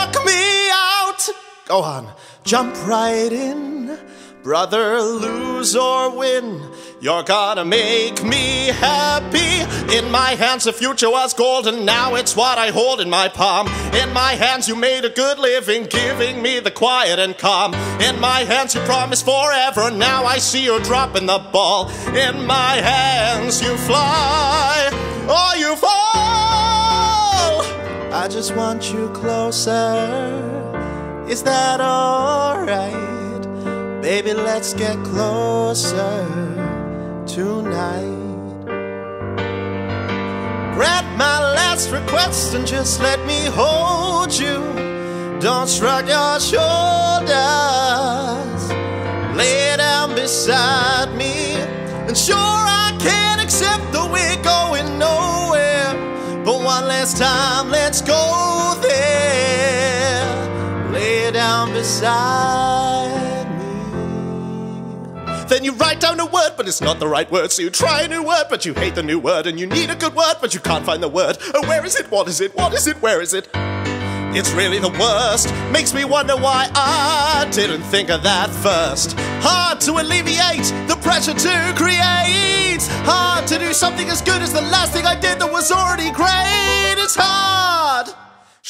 knock me out. Go on, jump right in. Brother, lose or win, you're gonna make me happy. In my hands, the future was golden, now it's what I hold in my palm. In my hands, you made a good living, giving me the quiet and calm. In my hands, you promised forever, now I see you're dropping the ball. In my hands, you fly, or you fall. Just want you closer. Is that alright? Baby, let's get closer tonight. Grant my last request and just let me hold you. Don't shrug your shoulders. Lay down beside me. And sure, I Last time, let's go there. Lay down beside me. Then you write down a word, but it's not the right word. So you try a new word, but you hate the new word. And you need a good word, but you can't find the word. Oh, where is it? What is it? What is it? Where is it? It's really the worst. Makes me wonder why I didn't think of that first. Hard to alleviate the pressure to create. Hard to do something as good as the last thing I did that was already great.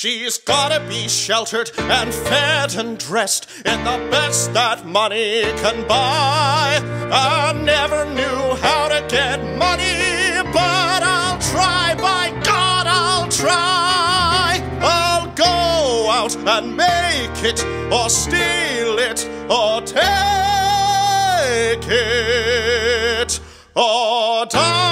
She's gotta be sheltered and fed and dressed in the best that money can buy. I never knew how to get money, but I'll try. By God, I'll try. I'll go out and make it, or steal it, or take it, or die.